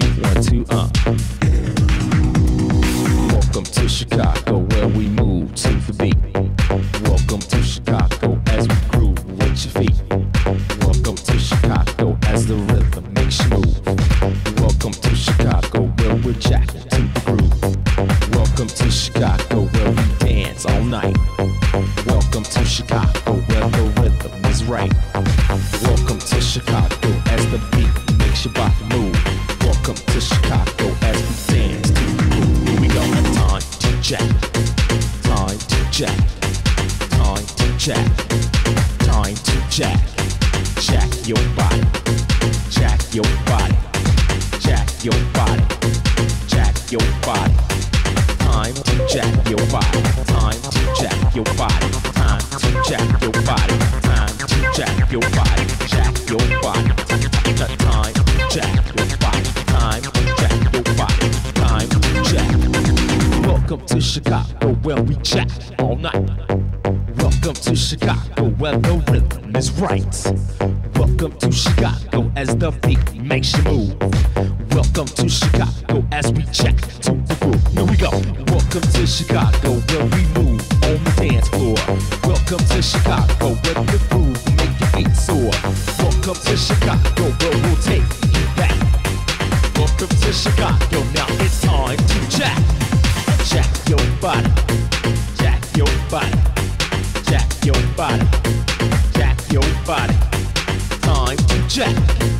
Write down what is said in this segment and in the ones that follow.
two, one, two, uh. Welcome to Chicago, where we move to the beat. Welcome to Chicago as we groove with your feet. Welcome to Chicago as the rhythm makes you move. Welcome to Chicago, where we're jacking to the groove. Welcome to Chicago, where we dance all night. Welcome to Chicago. Your body. Jack your body. Time to jack your body. Time to jack your body. Time to jack your body. Time to jack your body. Jack your body. Time to jack your body. Time to jack your body. Time to jack. Welcome to Chicago where we jack all night. Welcome to Chicago where the rhythm is right. Welcome to Chicago as the beat makes you move. Welcome to Chicago as we check to the groove. Here we go. Welcome to Chicago where we move on the dance floor. Welcome to Chicago where the groove make your feet soar. Welcome to Chicago where we'll take you back. Welcome to Chicago. Now it's time to jack. Jack your body. Jack your body. Jack your body. Time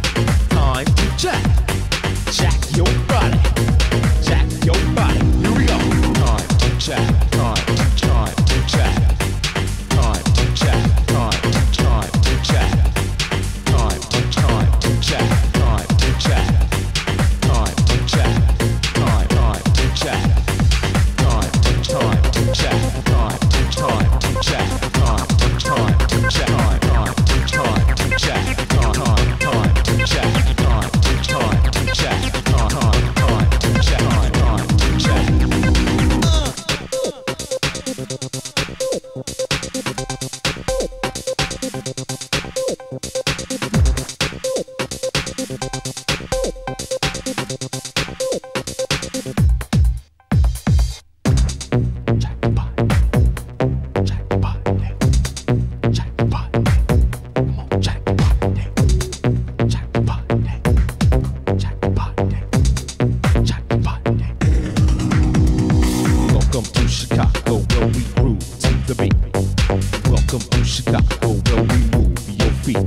Welcome to Chicago where we move your feet.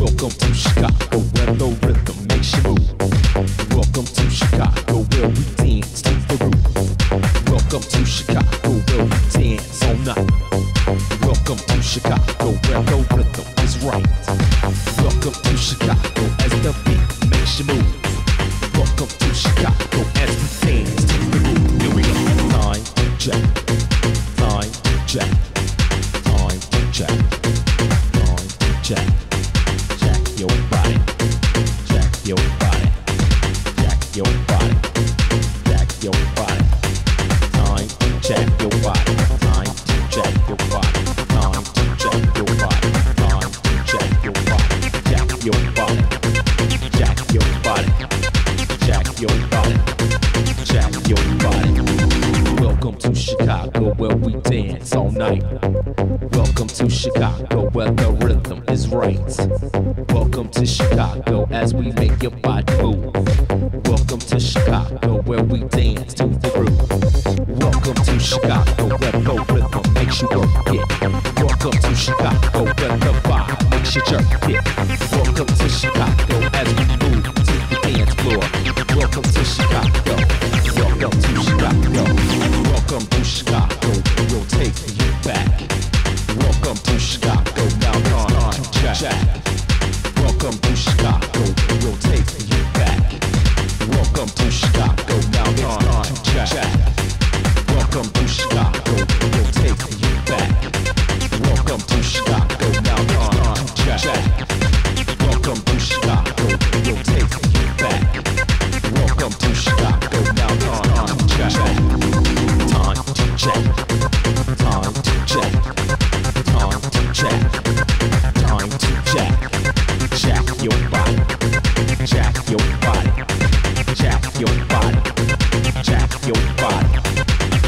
Welcome to Chicago where the rhythm makes you move. Welcome to Chicago where we dance to the groove. Welcome to Chicago where we dance all night. Welcome to Chicago where the rhythm is right. Welcome to Chicago as the beat makes you move. Welcome to Chicago as we dance to the. Your body. Jack your body. Time to jack your body. Time to jack your body. Time to jack your body. Time to jack your body. Jack your body. Jack your body. Jack your body. Jack your body. To Chicago where we dance all night. Welcome to Chicago where the rhythm is right. Welcome to Chicago as we make your body move. Welcome to Chicago where we dance to the groove. Welcome to Chicago where the rhythm makes you work. Welcome to Chicago where the vibe makes you jerk it. Welcome to Chicago as we move to the dance floor. Welcome to Chicago. Welcome to Chicago. Welcome to Chicago. We'll take you back. Welcome to Chicago. Now to jack. Welcome to Chicago. We'll take you back. Welcome to Chicago. Now to jack. Welcome to Chicago. We'll take you back. your body, jack your body.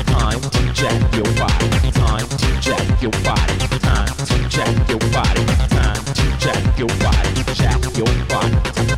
Time to jack your body, time to jack your body, time to jack your body, time to jack your body, jack your body.